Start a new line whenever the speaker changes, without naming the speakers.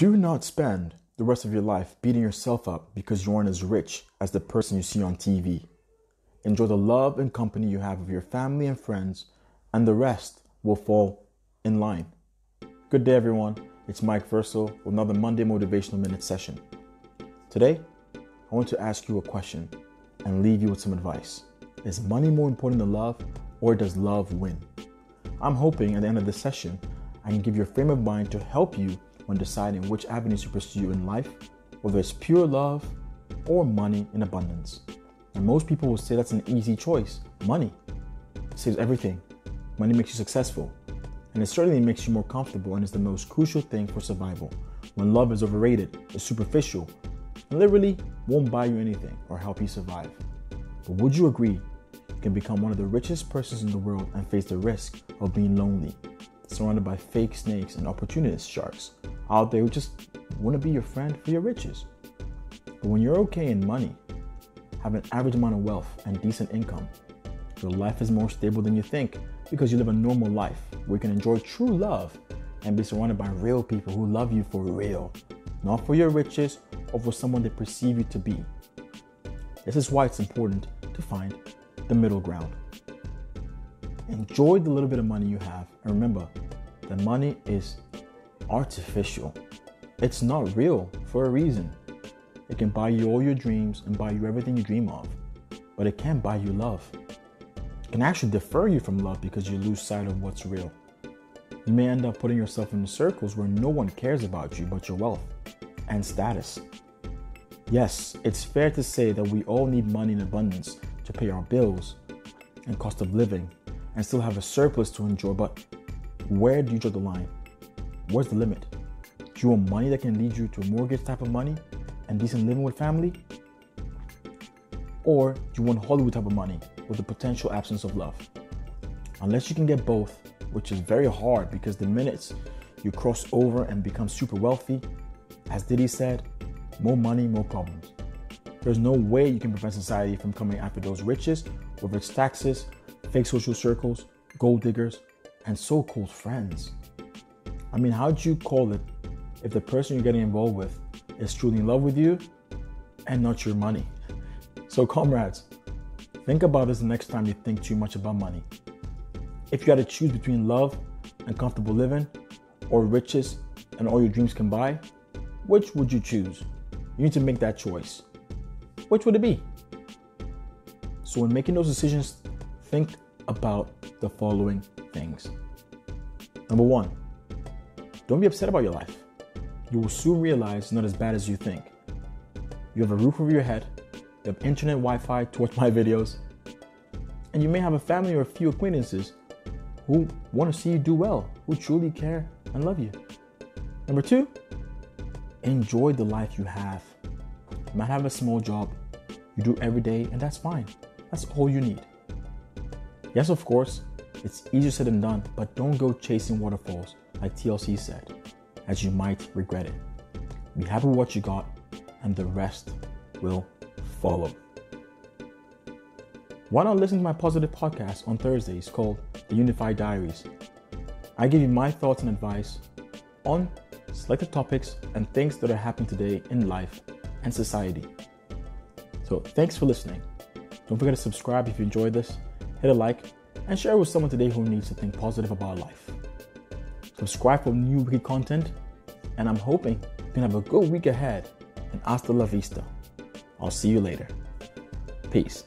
Do not spend the rest of your life beating yourself up because you aren't as rich as the person you see on TV. Enjoy the love and company you have of your family and friends, and the rest will fall in line. Good day, everyone. It's Mike Versal with another Monday Motivational Minute session. Today, I want to ask you a question and leave you with some advice. Is money more important than love, or does love win? I'm hoping at the end of this session, I can give you a frame of mind to help you when deciding which avenues to pursue in life, whether it's pure love or money in abundance. And most people will say that's an easy choice money saves everything. Money makes you successful. And it certainly makes you more comfortable and is the most crucial thing for survival. When love is overrated, is superficial, and literally won't buy you anything or help you survive. But would you agree you can become one of the richest persons in the world and face the risk of being lonely, surrounded by fake snakes and opportunist sharks out there who just want to be your friend for your riches? But when you're okay in money, have an average amount of wealth and decent income, your life is more stable than you think because you live a normal life where you can enjoy true love and be surrounded by real people who love you for real, not for your riches or for someone they perceive you to be. This is why it's important to find the middle ground. Enjoy the little bit of money you have, and remember that money is artificial. It's not real for a reason. It can buy you all your dreams and buy you everything you dream of, but it can't buy you love. It can actually defer you from love because you lose sight of what's real. You may end up putting yourself in circles where no one cares about you but your wealth and status. Yes, it's fair to say that we all need money in abundance to pay our bills and cost of living and still have a surplus to enjoy, but where do you draw the line? Where's the limit? Do you want money that can lead you to a mortgage type of money and decent living with family? Or do you want Hollywood type of money with the potential absence of love? Unless you can get both, which is very hard because the minutes you cross over and become super wealthy, as Diddy said, more money, more problems. There's no way you can prevent society from coming after those riches, whether it's taxes, fake social circles, gold diggers, and so called friends. I mean, how do you call it if the person you're getting involved with is truly in love with you and not your money? So, comrades, think about this the next time you think too much about money. If you had to choose between love and comfortable living or riches and all your dreams can buy, which would you choose? You need to make that choice. Which would it be? So, when making those decisions, think about the following things. Number one, don't be upset about your life. You will soon realize it's not as bad as you think. You have a roof over your head, you have internet Wi Fi to watch my videos, and you may have a family or a few acquaintances who want to see you do well, who truly care and love you. Number two, enjoy the life you have. You might have a small job you do every day, and that's fine. That's all you need. Yes, of course, it's easier said than done, but don't go chasing waterfalls, like TLC said, as you might regret it. Be happy with what you got, and the rest will follow. Why not listen to my positive podcast on Thursdays called The Unified Diaries? I give you my thoughts and advice on selected topics and things that are happening today in life and society. So, thanks for listening. Don't forget to subscribe if you enjoyed this, hit a like, and share with someone today who needs to think positive about life. Subscribe for new weekly content, and I'm hoping you can have a good week ahead. And hasta la vista. I'll see you later. Peace.